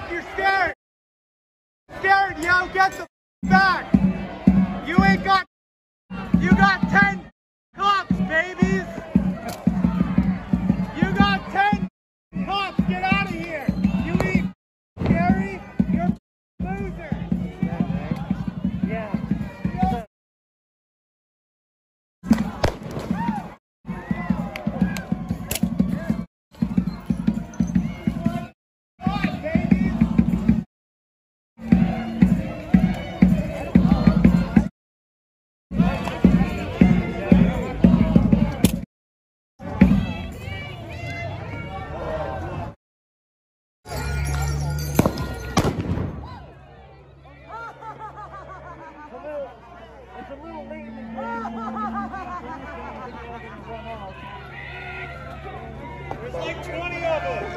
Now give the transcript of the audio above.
back. You're scared. You're scared, yo. Get the back. You ain't got. You got. A little late in the. There's like 20 of 25.